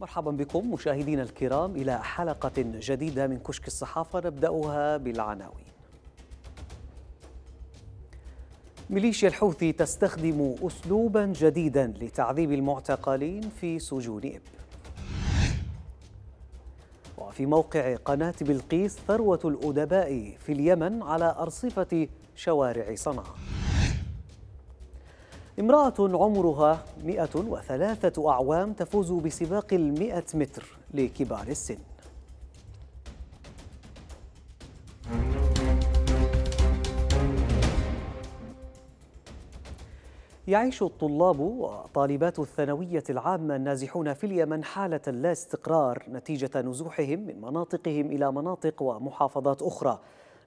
مرحبا بكم مشاهدينا الكرام إلى حلقة جديدة من كشك الصحافة نبدأها بالعناوين. ميليشيا الحوثي تستخدم أسلوبا جديدا لتعذيب المعتقلين في سجون إب وفي موقع قناة بلقيس ثروة الأدباء في اليمن على أرصفة شوارع صنعاء. امرأة عمرها 103 أعوام تفوز بسباق المئة متر لكبار السن. يعيش الطلاب وطالبات الثانوية العامة النازحون في اليمن حالة لا استقرار نتيجة نزوحهم من مناطقهم إلى مناطق ومحافظات أخرى.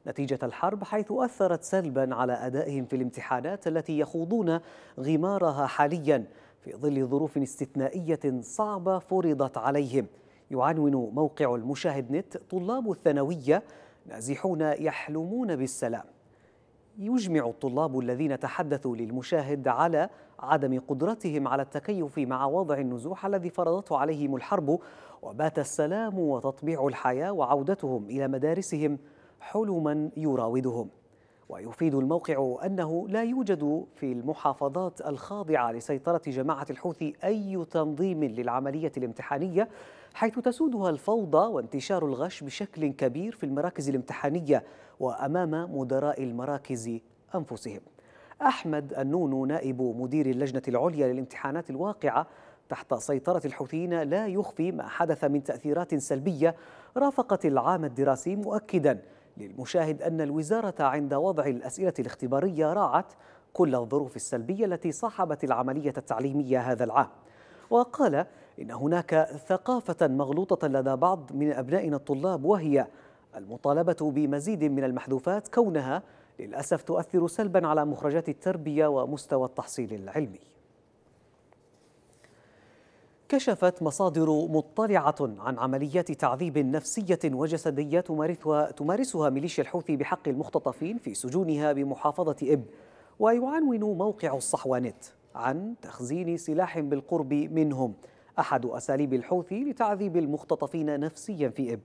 نتيجة الحرب حيث أثرت سلبا على أدائهم في الامتحانات التي يخوضون غمارها حاليا في ظل ظروف استثنائية صعبة فرضت عليهم. يعنون موقع المشاهد نت طلاب الثانوية نازحون يحلمون بالسلام. يجمع الطلاب الذين تحدثوا للمشاهد على عدم قدرتهم على التكيف مع وضع النزوح الذي فرضته عليهم الحرب وبات السلام وتطبيع الحياة وعودتهم إلى مدارسهم حلما يراودهم. ويفيد الموقع أنه لا يوجد في المحافظات الخاضعة لسيطرة جماعة الحوثي أي تنظيم للعملية الامتحانية حيث تسودها الفوضى وانتشار الغش بشكل كبير في المراكز الامتحانية وأمام مدراء المراكز أنفسهم. أحمد النون نائب مدير اللجنة العليا للامتحانات الواقعة تحت سيطرة الحوثيين لا يخفي ما حدث من تأثيرات سلبية رافقت العام الدراسي مؤكداً. للمشاهد أن الوزارة عند وضع الأسئلة الاختبارية راعت كل الظروف السلبية التي صاحبت العملية التعليمية هذا العام. وقال إن هناك ثقافة مغلوطة لدى بعض من أبنائنا الطلاب وهي المطالبة بمزيد من المحذوفات كونها للأسف تؤثر سلبا على مخرجات التربية ومستوى التحصيل العلمي. كشفت مصادر مطلعة عن عمليات تعذيب نفسية وجسدية تمارسها, ميليشيا الحوثي بحق المختطفين في سجونها بمحافظة إب. ويعنون موقع الصحوانت عن تخزين سلاح بالقرب منهم. أحد أساليب الحوثي لتعذيب المختطفين نفسيا في إب.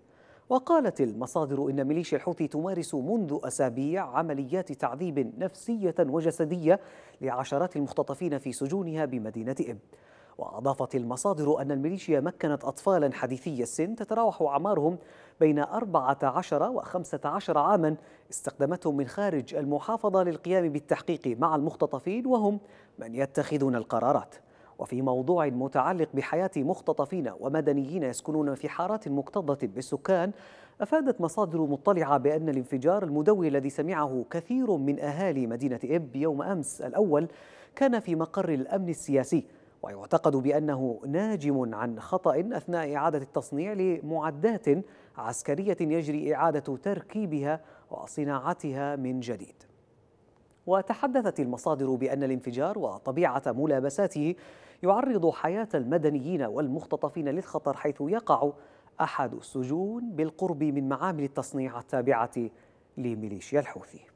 وقالت المصادر إن ميليشيا الحوثي تمارس منذ أسابيع عمليات تعذيب نفسية وجسدية لعشرات المختطفين في سجونها بمدينة إب. وأضافت المصادر أن الميليشيا مكنت أطفالا حديثي السن تتراوح أعمارهم بين 14 و 15 عاما استخدمتهم من خارج المحافظة للقيام بالتحقيق مع المختطفين وهم من يتخذون القرارات. وفي موضوع متعلق بحياة مختطفين ومدنيين يسكنون في حارات مكتظة بالسكان أفادت مصادر مطلعة بأن الانفجار المدوي الذي سمعه كثير من أهالي مدينة إب يوم أمس الأول كان في مقر الأمن السياسي. ويعتقد بأنه ناجم عن خطأ أثناء إعادة التصنيع لمعدات عسكرية يجري إعادة تركيبها وصناعتها من جديد. وتحدثت المصادر بأن الانفجار وطبيعة ملابساته يعرض حياة المدنيين والمختطفين للخطر حيث يقع أحد السجون بالقرب من معامل التصنيع التابعة لميليشيا الحوثي.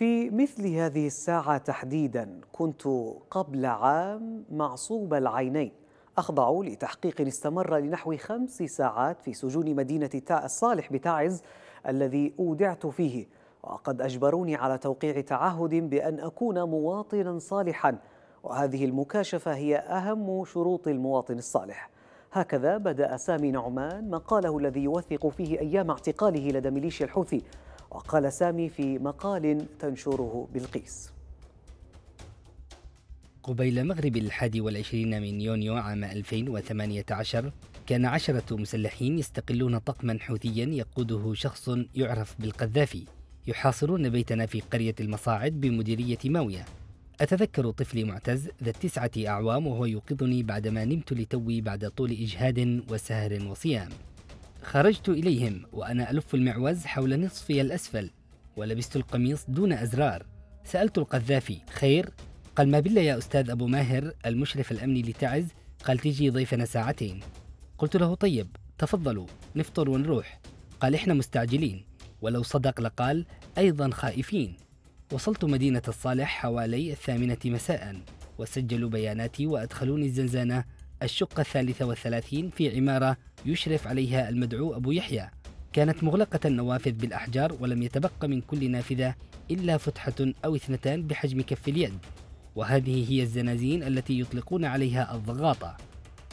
في مثل هذه الساعة تحديدا. كنت قبل عام معصوب العينين. أخضع لتحقيق استمر لنحو خمس ساعات في سجون مدينة الصالح بتاعز الذي أودعت فيه. وقد أجبروني على توقيع تعهد بأن أكون مواطنا صالحا. وهذه المكاشفة هي أهم شروط المواطن الصالح. هكذا بدأ سامي نعمان مقاله الذي يوثق فيه أيام اعتقاله لدى ميليشيا الحوثي. وقال سامي في مقال تنشره بلقيس. قبيل مغرب الحادي والعشرين من يونيو عام 2018 كان عشرة مسلحين يستقلون طقما حوثيا يقوده شخص يعرف بالقذافي يحاصرون بيتنا في قرية المصاعد بمديرية ماوية. أتذكر طفلي معتز ذا التسعة أعوام وهو يوقظني بعدما نمت لتوي بعد طول إجهاد وسهر وصيام. خرجت إليهم وأنا ألف المعوز حول نصفي الأسفل ولبست القميص دون أزرار. سألت القذافي خير؟ قال ما بالله يا أستاذ أبو ماهر المشرف الأمني لتعز؟ قال تجي ضيفنا ساعتين. قلت له طيب تفضلوا نفطر ونروح. قال إحنا مستعجلين. ولو صدق لقال أيضا خائفين. وصلت مدينة الصالح حوالي الثامنة مساء وسجلوا بياناتي وأدخلوني الزنزانة الشقة الثالثة والثلاثين في عمارة يشرف عليها المدعو أبو يحيى. كانت مغلقة النوافذ بالأحجار ولم يتبقى من كل نافذة إلا فتحة أو اثنتان بحجم كف اليد. وهذه هي الزنازين التي يطلقون عليها الضغاطة.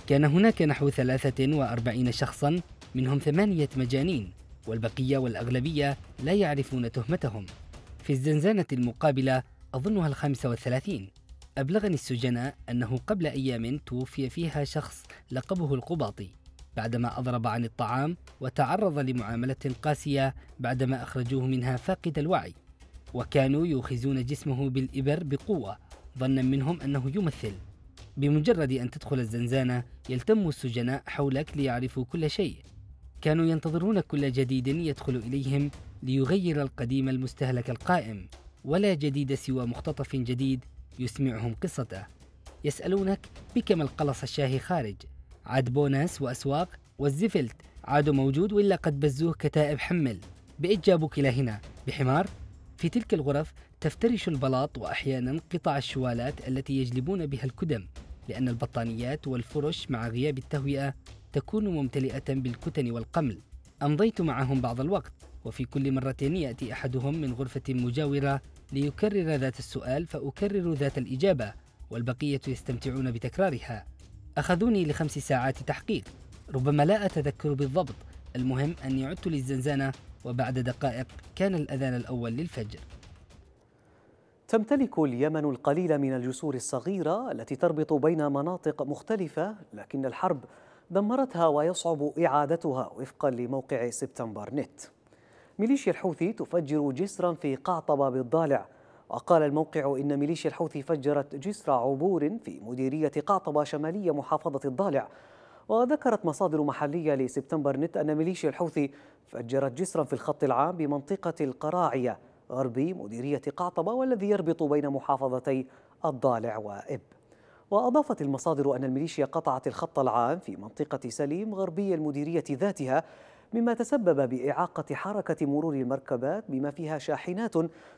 كان هناك نحو 43 شخصا منهم ثمانية مجانين والبقية والأغلبية لا يعرفون تهمتهم. في الزنزانة المقابلة أظنها الخامسة والثلاثين. أبلغني السجناء أنه قبل أيام توفي فيها شخص لقبه القباطي بعدما أضرب عن الطعام وتعرض لمعاملة قاسية بعدما أخرجوه منها فاقد الوعي. وكانوا يوخزون جسمه بالإبر بقوة ظنا منهم أنه يمثل. بمجرد أن تدخل الزنزانة يلتم السجناء حولك ليعرفوا كل شيء. كانوا ينتظرون كل جديد يدخل إليهم ليغير القديم المستهلك القائم ولا جديد سوى مختطف جديد يسمعهم قصته. يسألونك بكم القلص الشاهي خارج. عاد بوناس وأسواق والزفلت. عادوا موجود وإلا قد بزوه كتائب حمل. بإيش جابوك إلى هنا. بحمار. في تلك الغرف تفترش البلاط وأحيانا قطع الشوالات التي يجلبون بها الكدم لأن البطانيات والفرش مع غياب التهوئة تكون ممتلئة بالكتن والقمل. أمضيت معهم بعض الوقت وفي كل مرة يأتي أحدهم من غرفة مجاورة ليكرر ذات السؤال فأكرر ذات الإجابة والبقية يستمتعون بتكرارها. أخذوني لخمس ساعات تحقيق. ربما لا أتذكر بالضبط. المهم أني عدت للزنزانة وبعد دقائق كان الأذان الأول للفجر. تمتلك اليمن القليل من الجسور الصغيرة التي تربط بين مناطق مختلفة لكن الحرب دمرتها ويصعب إعادتها وفقا لموقع سبتمبر نت. ميليشيا الحوثي تفجر جسرا في قعطبة بالضالع. وقال الموقع إن ميليشيا الحوثي فجرت جسر عبور في مديرية قعطبة شمالية محافظة الضالع. وذكرت مصادر محلية لسبتمبر نت أن ميليشيا الحوثي فجرت جسرا في الخط العام بمنطقة القراعية غربي مديرية قعطبة والذي يربط بين محافظتي الضالع وإب. وأضافت المصادر أن الميليشيا قطعت الخط العام في منطقة سليم غربي المديرية ذاتها مما تسبب بإعاقة حركة مرور المركبات بما فيها شاحنات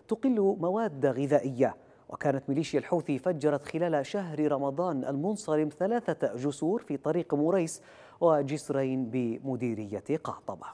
تقل مواد غذائية. وكانت ميليشيا الحوثي فجرت خلال شهر رمضان المنصرم ثلاثة جسور في طريق مريس وجسرين بمديرية قعطبة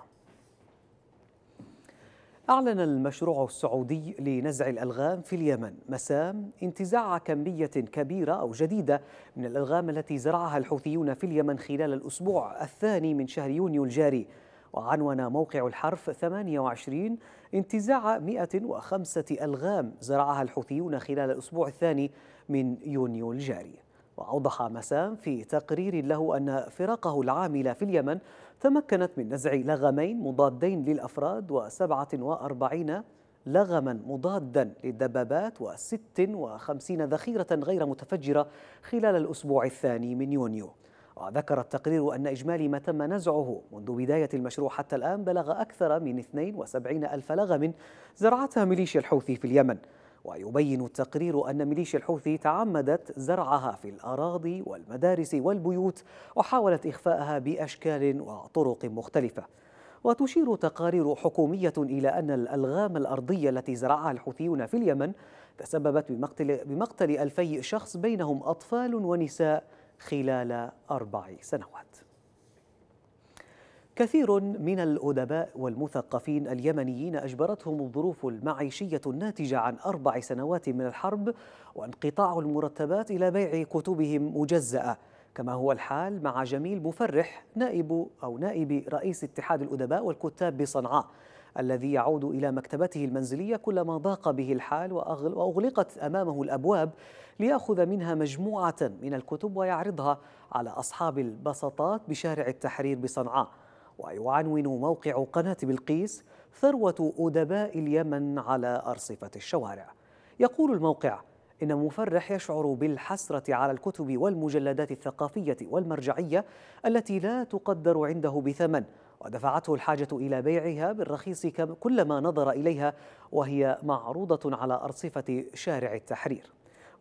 أعلن المشروع السعودي لنزع الألغام في اليمن مسام انتزاع كمية كبيرة أو جديدة من الألغام التي زرعها الحوثيون في اليمن خلال الأسبوع الثاني من شهر يونيو الجاري. وعنون موقع الحرف 28 انتزاع 105 ألغام زرعها الحوثيون خلال الأسبوع الثاني من يونيو الجاري. وأوضح مسام في تقرير له أن فرقه العاملة في اليمن تمكنت من نزع لغمين مضادين للأفراد وسبعة وأربعين لغما مضادا للدبابات وست وخمسين ذخيرة غير متفجرة خلال الأسبوع الثاني من يونيو. وذكر التقرير أن إجمالي ما تم نزعه منذ بداية المشروع حتى الآن بلغ أكثر من 72 ألف لغم زرعتها ميليشيا الحوثي في اليمن. ويبين التقرير أن ميليشيا الحوثي تعمدت زرعها في الأراضي والمدارس والبيوت وحاولت إخفاءها بأشكال وطرق مختلفة. وتشير تقارير حكومية إلى أن الألغام الأرضية التي زرعها الحوثيون في اليمن تسببت بمقتل, بمقتل ألفي شخص بينهم أطفال ونساء خلال أربع سنوات. كثير من الأدباء والمثقفين اليمنيين أجبرتهم الظروف المعيشية الناتجة عن أربع سنوات من الحرب وانقطاع المرتبات إلى بيع كتبهم مجزأة. كما هو الحال مع جميل مفرح نائب أو نائب رئيس اتحاد الأدباء والكتاب بصنعاء. الذي يعود إلى مكتبته المنزلية كلما ضاق به الحال وأغلقت أمامه الأبواب ليأخذ منها مجموعة من الكتب ويعرضها على أصحاب البساطات بشارع التحرير بصنعاء. ويعنون موقع قناة بلقيس ثروة أدباء اليمن على أرصفة الشوارع. يقول الموقع إن مفرح يشعر بالحسرة على الكتب والمجلدات الثقافية والمرجعية التي لا تقدر عنده بثمن. ودفعته الحاجة إلى بيعها بالرخيص كلما نظر إليها وهي معروضة على أرصفة شارع التحرير.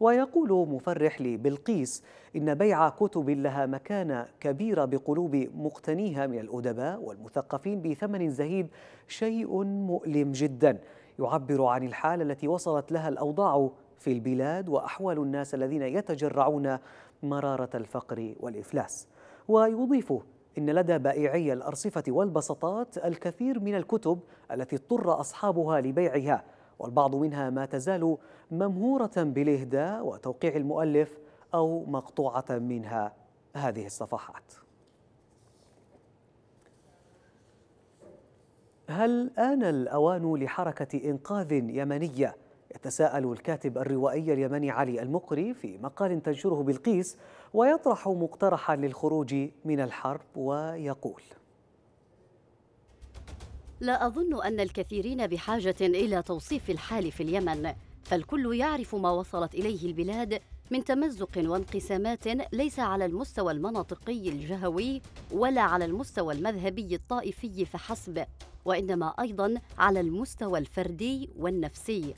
ويقول مفرح لبلقيس إن بيع كتب لها مكانة كبيرة بقلوب مقتنيها من الأدباء والمثقفين بثمن زهيد شيء مؤلم جدا. يعبر عن الحالة التي وصلت لها الأوضاع في البلاد وأحوال الناس الذين يتجرعون مرارة الفقر والإفلاس. ويضيف إن لدى بائعي الأرصفة والبسطات الكثير من الكتب التي اضطر أصحابها لبيعها والبعض منها ما تزال ممهورة بالإهداء وتوقيع المؤلف أو مقطوعة منها. هذه الصفحات. هل آن الأوان لحركة إنقاذ يمنية؟ يتساءل الكاتب الروائي اليمني علي المقري في مقال تنشره بالقيس ويطرح مقترحا للخروج من الحرب ويقول لا أظن أن الكثيرين بحاجة إلى توصيف الحال في اليمن فالكل يعرف ما وصلت إليه البلاد من تمزق وانقسامات ليس على المستوى المناطقي الجهوي ولا على المستوى المذهبي الطائفي فحسب وإنما أيضا على المستوى الفردي والنفسي.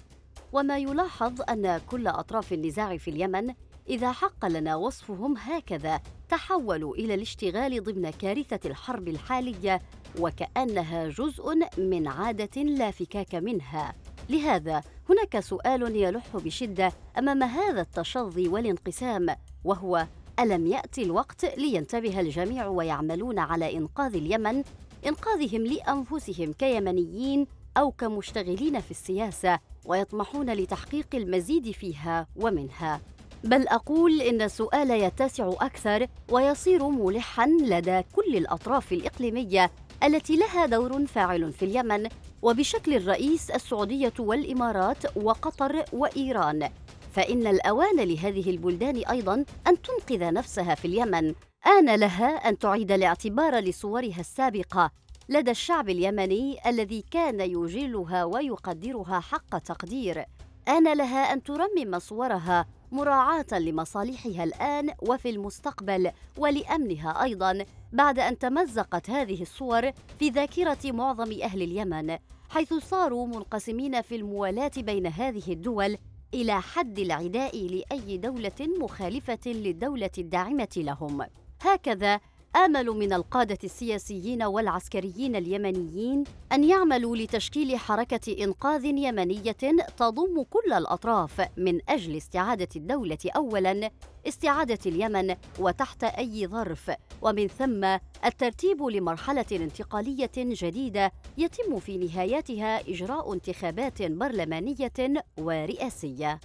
وما يلاحظ أن كل أطراف النزاع في اليمن إذا حق لنا وصفهم هكذا تحولوا إلى الاشتغال ضمن كارثة الحرب الحالية وكأنها جزء من عادة لا فكاك منها. لهذا هناك سؤال يلح بشدة أمام هذا التشظي والانقسام وهو ألم يأتي الوقت لينتبه الجميع ويعملون على إنقاذ اليمن؟ إنقاذهم لأنفسهم كيمنيين أو كمشتغلين في السياسة ويطمحون لتحقيق المزيد فيها ومنها. بل أقول إن السؤال يتسع أكثر ويصير ملحا لدى كل الأطراف الإقليمية التي لها دور فاعل في اليمن وبشكل الرئيس السعودية والإمارات وقطر وإيران. فإن الأوان لهذه البلدان أيضا أن تنقذ نفسها في اليمن. آن لها أن تعيد الاعتبار لصورها السابقة لدى الشعب اليمني الذي كان يجلها ويقدرها حق تقدير. آن لها أن ترمم صورها مراعاة لمصالحها الآن وفي المستقبل ولأمنها أيضا بعد أن تمزقت هذه الصور في ذاكرة معظم أهل اليمن حيث صاروا منقسمين في الموالاة بين هذه الدول إلى حد العداء لأي دولة مخالفة للدولة الداعمة لهم. هكذا آمل من القادة السياسيين والعسكريين اليمنيين أن يعملوا لتشكيل حركة إنقاذ يمنية تضم كل الأطراف من أجل استعادة الدولة أولاً، استعادة اليمن وتحت أي ظرف، ومن ثم الترتيب لمرحلة انتقالية جديدة يتم في نهايتها إجراء انتخابات برلمانية ورئاسية.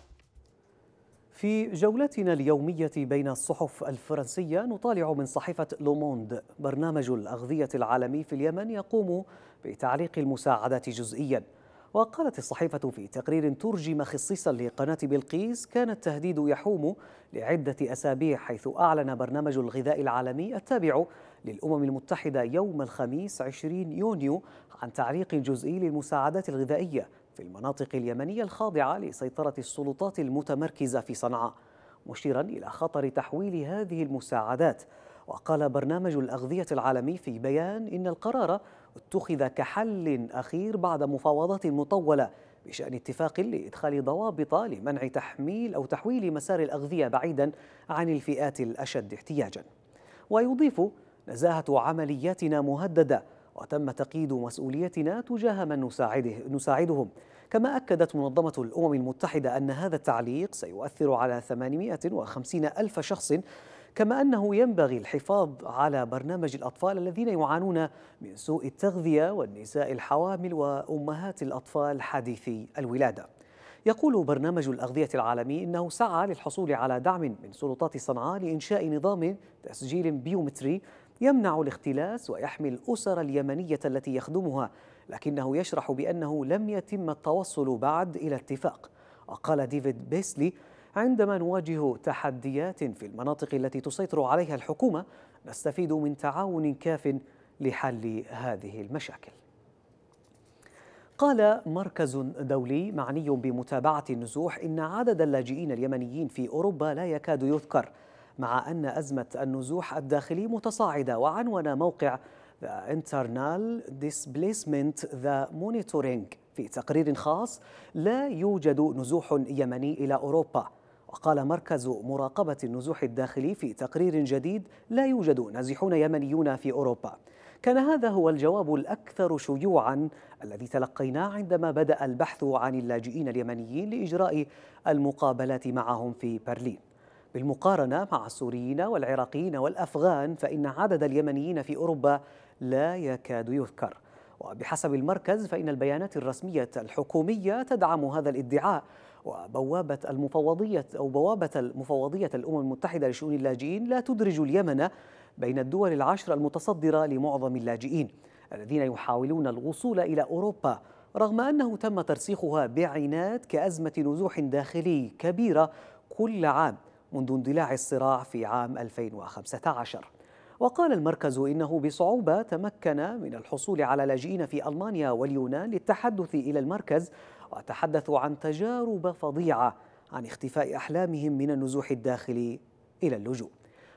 في جولتنا اليومية بين الصحف الفرنسية نطالع من صحيفة لوموند برنامج الأغذية العالمي في اليمن يقوم بتعليق المساعدات جزئياً. وقالت الصحيفة في تقرير ترجم خصيصا لقناة بلقيس كان التهديد يحوم لعدة أسابيع حيث أعلن برنامج الغذاء العالمي التابع للأمم المتحدة يوم الخميس 20 يونيو عن تعليق جزئي للمساعدات الغذائية. في المناطق اليمنية الخاضعة لسيطرة السلطات المتمركزة في صنعاء مشيرا إلى خطر تحويل هذه المساعدات. وقال برنامج الأغذية العالمي في بيان إن القرار اتخذ كحل أخير بعد مفاوضات مطولة بشأن اتفاق لإدخال ضوابط لمنع تحميل أو تحويل مسار الأغذية بعيدا عن الفئات الأشد احتياجا. ويضيف نزاهة عملياتنا مهددة وتم تقييد مسؤوليتنا تجاه من نساعده نساعدهم. كما أكدت منظمة الأمم المتحدة أن هذا التعليق سيؤثر على 850 ألف شخص كما أنه ينبغي الحفاظ على برنامج الأطفال الذين يعانون من سوء التغذية والنساء الحوامل وأمهات الأطفال حديثي الولادة. يقول برنامج الأغذية العالمي إنه سعى للحصول على دعم من سلطات صنعاء لإنشاء نظام تسجيل بيومتري يمنع الاختلاس ويحمي الأسر اليمنية التي يخدمها لكنه يشرح بأنه لم يتم التوصل بعد إلى اتفاق. وقال ديفيد بيسلي عندما نواجه تحديات في المناطق التي تسيطر عليها الحكومة نستفيد من تعاون كاف لحل هذه المشاكل. قال مركز دولي معني بمتابعة النزوح إن عدد اللاجئين اليمنيين في أوروبا لا يكاد يذكر. مع أن أزمة النزوح الداخلي متصاعدة وعنون موقع The Internal Displacement The Monitoring في تقرير خاص لا يوجد نزوح يمني إلى أوروبا. وقال مركز مراقبة النزوح الداخلي في تقرير جديد لا يوجد نازحون يمنيون في أوروبا. كان هذا هو الجواب الأكثر شيوعا الذي تلقيناه عندما بدأ البحث عن اللاجئين اليمنيين لإجراء المقابلات معهم في برلين. بالمقارنة مع السوريين والعراقيين والأفغان فإن عدد اليمنيين في أوروبا لا يكاد يذكر. وبحسب المركز فإن البيانات الرسمية الحكومية تدعم هذا الادعاء. وبوابة المفوضية أو بوابة المفوضية الأمم المتحدة لشؤون اللاجئين لا تدرج اليمن بين الدول العشر المتصدرة لمعظم اللاجئين الذين يحاولون الوصول إلى أوروبا رغم أنه تم ترسيخها بعناد كأزمة نزوح داخلي كبيرة كل عام. منذ اندلاع الصراع في عام 2015 وقال المركز إنه بصعوبة تمكن من الحصول على لاجئين في ألمانيا واليونان للتحدث إلى المركز وتحدثوا عن تجارب فظيعة عن اختفاء أحلامهم من النزوح الداخلي إلى اللجوء.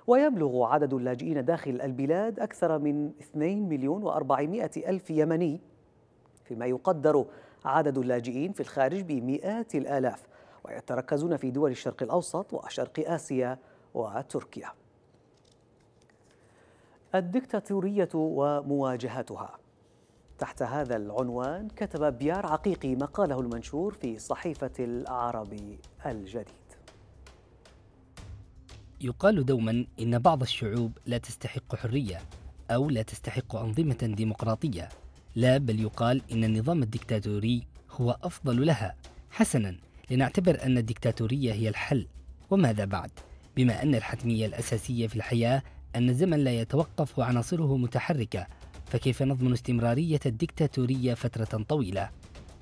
ويبلغ عدد اللاجئين داخل البلاد أكثر من 2 مليون و400 ألف يمني فيما يقدر عدد اللاجئين في الخارج بمئات الآلاف. ويتركزون في دول الشرق الأوسط وشرق آسيا وتركيا. الدكتاتورية ومواجهتها. تحت هذا العنوان كتب بيار عقيقي مقاله المنشور في صحيفة العربي الجديد. يقال دوما إن بعض الشعوب لا تستحق حرية أو لا تستحق أنظمة ديمقراطية. لا بل يقال إن النظام الدكتاتوري هو أفضل لها حسنا. لنعتبر أن الدكتاتورية هي الحل. وماذا بعد؟ بما أن الحتمية الأساسية في الحياة أن الزمن لا يتوقف وعناصره متحركة فكيف نضمن استمرارية الدكتاتورية فترة طويلة؟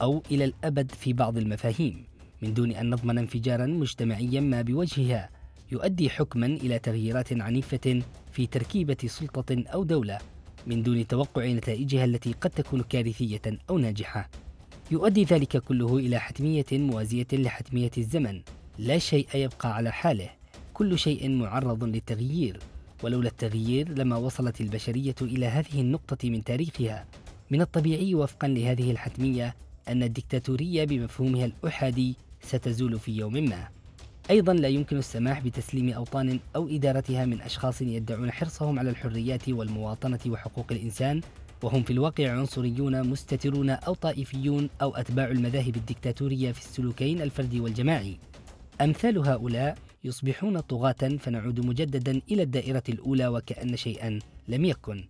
أو إلى الأبد في بعض المفاهيم من دون أن نضمن انفجارا مجتمعيا ما بوجهها يؤدي حكما إلى تغييرات عنيفة في تركيبة سلطة أو دولة من دون توقع نتائجها التي قد تكون كارثية أو ناجحة. يؤدي ذلك كله إلى حتمية موازية لحتمية الزمن. لا شيء يبقى على حاله. كل شيء معرض للتغيير. ولولا التغيير لما وصلت البشرية إلى هذه النقطة من تاريخها. من الطبيعي وفقا لهذه الحتمية أن الدكتاتورية بمفهومها الأحادي ستزول في يوم ما. أيضا لا يمكن السماح بتسليم أوطان أو إدارتها من أشخاص يدعون حرصهم على الحريات والمواطنة وحقوق الإنسان وهم في الواقع عنصريون مستترون أو طائفيون أو أتباع المذاهب الدكتاتورية في السلوكين الفردي والجماعي. أمثال هؤلاء يصبحون طغاة فنعود مجددا إلى الدائرة الأولى وكأن شيئا لم يكن.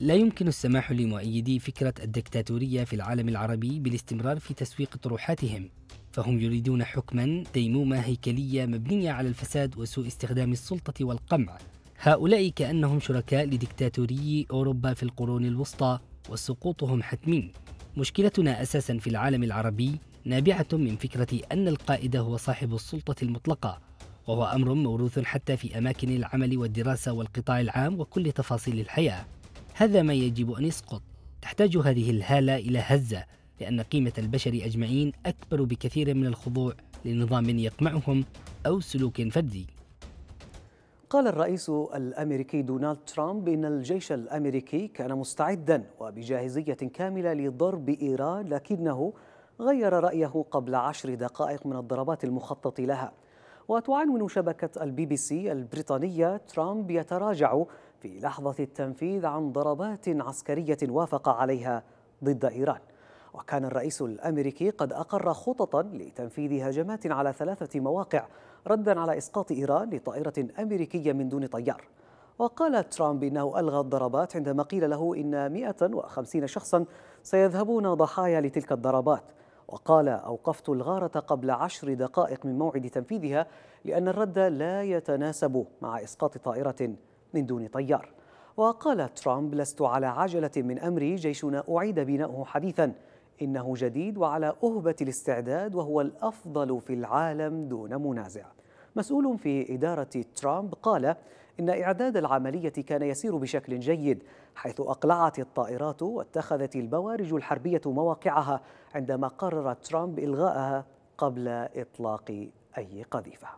لا يمكن السماح لمؤيدي فكرة الدكتاتورية في العالم العربي بالاستمرار في تسويق طروحاتهم. فهم يريدون حكما ديمومة هيكلية مبنية على الفساد وسوء استخدام السلطة والقمع. هؤلاء كأنهم شركاء لدكتاتوري أوروبا في القرون الوسطى وسقوطهم حتمي. مشكلتنا أساسا في العالم العربي نابعة من فكرة أن القائد هو صاحب السلطة المطلقة وهو أمر موروث حتى في أماكن العمل والدراسة والقطاع العام وكل تفاصيل الحياة. هذا ما يجب أن يسقط. تحتاج هذه الهالة إلى هزة لأن قيمة البشر أجمعين أكبر بكثير من الخضوع لنظام يقمعهم أو سلوك فردي. قال الرئيس الأمريكي دونالد ترامب إن الجيش الأمريكي كان مستعدا وبجاهزية كاملة لضرب إيران لكنه غير رأيه قبل عشر دقائق من الضربات المخطط لها. وتعنون شبكة البي بي سي البريطانية ترامب يتراجع في لحظة التنفيذ عن ضربات عسكرية وافق عليها ضد إيران. وكان الرئيس الأمريكي قد أقر خططا لتنفيذ هجمات على ثلاثة مواقع ردا على إسقاط إيران لطائرة أمريكية من دون طيار. وقال ترامب إنه ألغى الضربات عندما قيل له إن 150 شخصا سيذهبون ضحايا لتلك الضربات. وقال أوقفت الغارة قبل عشر دقائق من موعد تنفيذها لأن الرد لا يتناسب مع إسقاط طائرة من دون طيار. وقال ترامب لست على عجلة من أمري جيشنا أعيد بناؤه حديثا. إنه جديد وعلى أهبة الاستعداد وهو الأفضل في العالم دون منازع. مسؤول في إدارة ترامب قال إن إعداد العملية كان يسير بشكل جيد حيث أقلعت الطائرات واتخذت البوارج الحربية مواقعها عندما قرر ترامب إلغاءها قبل إطلاق أي قذيفة.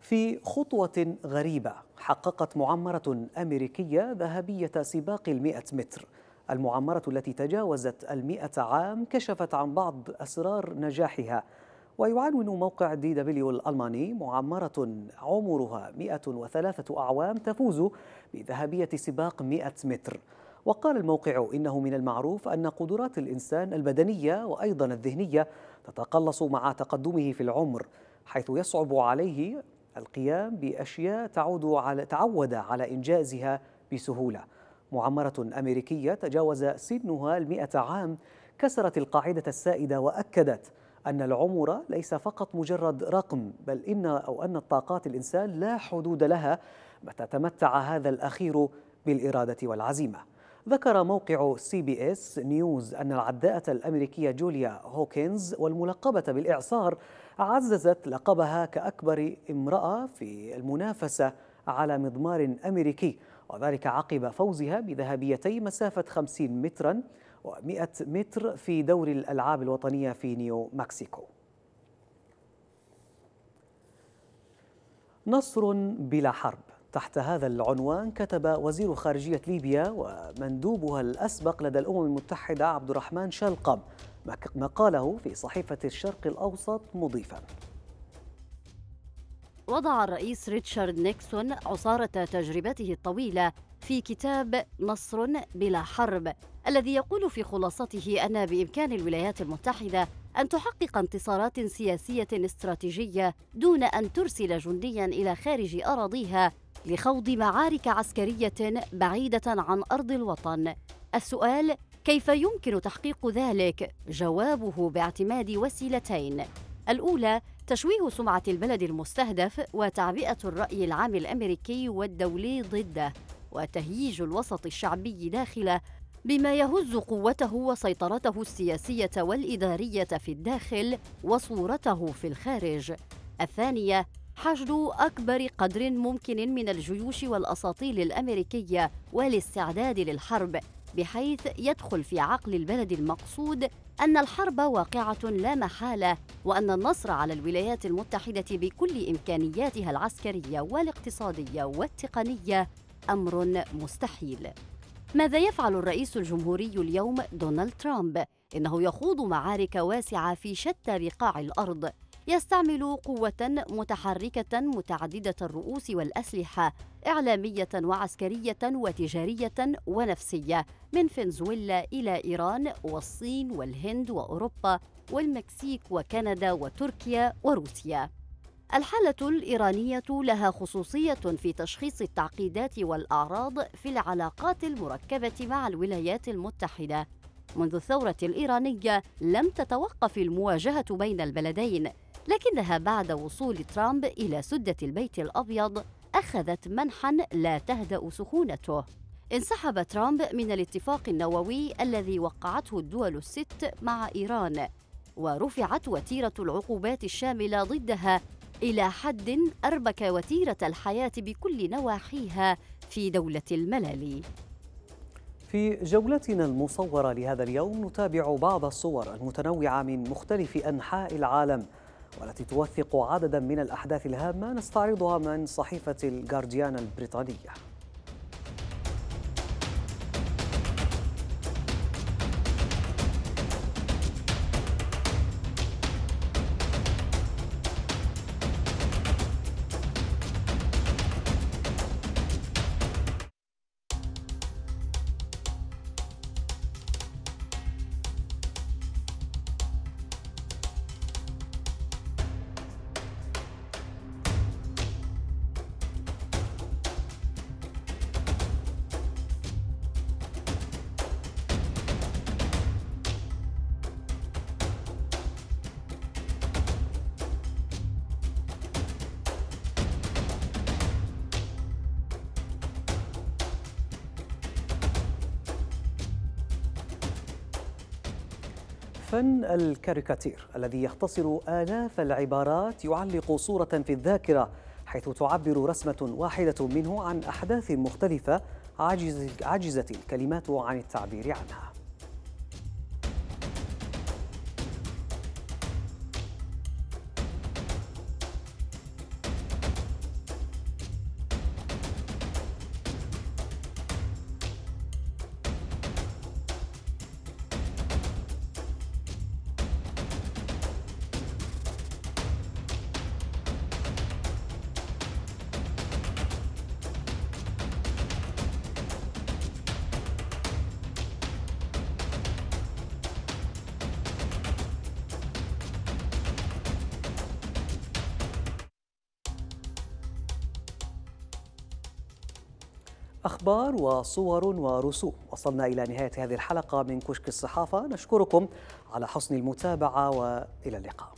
في خطوة غريبة حققت معمرة أمريكية ذهبية سباق المئة متر. المعمرة التي تجاوزت المئة عام كشفت عن بعض أسرار نجاحها. ويعنون موقع DW الألماني معمرة عمرها 103 أعوام تفوز بذهبية سباق 100 متر. وقال الموقع إنه من المعروف أن قدرات الإنسان البدنية وأيضا الذهنية تتقلص مع تقدمه في العمر حيث يصعب عليه القيام بأشياء تعود على تعود على إنجازها بسهولة. معمرة أمريكية تجاوز سنها المئة عام كسرت القاعدة السائدة وأكدت أن العمر ليس فقط مجرد رقم بل إن أو أن الطاقات الإنسان لا حدود لها متى تمتع هذا الأخير بالإرادة والعزيمة. ذكر موقع CBS News أن العداءة الأمريكية جوليا هوكنز والملقبة بالإعصار عززت لقبها كأكبر امرأة في المنافسة على مضمار أمريكي وذلك عقب فوزها بذهبيتي مسافة 50 مترا و100 متر في دور الألعاب الوطنية في نيو مكسيكو. نصر بلا حرب. تحت هذا العنوان كتب وزير خارجية ليبيا ومندوبها الأسبق لدى الأمم المتحدة عبد الرحمن شلقم مقاله في صحيفة الشرق الأوسط مضيفا. وضع الرئيس ريتشارد نيكسون عصارة تجربته الطويلة في كتاب نصر بلا حرب. الذي يقول في خلاصته أن بإمكان الولايات المتحدة أن تحقق انتصارات سياسية استراتيجية دون أن ترسل جنديا إلى خارج أراضيها لخوض معارك عسكرية بعيدة عن أرض الوطن. السؤال كيف يمكن تحقيق ذلك؟ جوابه باعتماد وسيلتين. الأولى تشويه سمعة البلد المستهدف وتعبئة الرأي العام الأمريكي والدولي ضده وتهييج الوسط الشعبي داخله بما يهز قوته وسيطرته السياسية والإدارية في الداخل وصورته في الخارج. الثانية حشد أكبر قدر ممكن من الجيوش والأساطيل الأمريكية والاستعداد للحرب بحيث يدخل في عقل البلد المقصود أن الحرب واقعة لا محالة وأن النصر على الولايات المتحدة بكل إمكانياتها العسكرية والاقتصادية والتقنية أمر مستحيل. ماذا يفعل الرئيس الجمهوري اليوم دونالد ترامب؟ إنه يخوض معارك واسعة في شتى بقاع الأرض. يستعمل قوة متحركة متعددة الرؤوس والأسلحة إعلامية وعسكرية وتجارية ونفسية من فنزويلا إلى إيران والصين والهند وأوروبا والمكسيك وكندا وتركيا وروسيا. الحالة الإيرانية لها خصوصية في تشخيص التعقيدات والأعراض في العلاقات المركبة مع الولايات المتحدة. منذ الثورة الإيرانية لم تتوقف المواجهة بين البلدين، لكنها بعد وصول ترامب إلى سدة البيت الأبيض أخذت منحا لا تهدأ سخونته. انسحب ترامب من الاتفاق النووي الذي وقعته الدول الست مع إيران، ورفعت وتيرة العقوبات الشاملة ضدها إلى حد أربك وتيرة الحياة بكل نواحيها في دولة الملالي. في جولتنا المصورة لهذا اليوم نتابع بعض الصور المتنوعة من مختلف أنحاء العالم والتي توثق عددا من الأحداث الهامة نستعرضها من صحيفة الجارديان البريطانية. فن الكاريكاتير الذي يختصر آلاف العبارات يعلق صورة في الذاكرة حيث تعبر رسمة واحدة منه عن أحداث مختلفة عجزت الكلمات عن التعبير عنها. أخبار وصور ورسوم. وصلنا إلى نهاية هذه الحلقة من كشك الصحافة. نشكركم على حسن المتابعة وإلى اللقاء.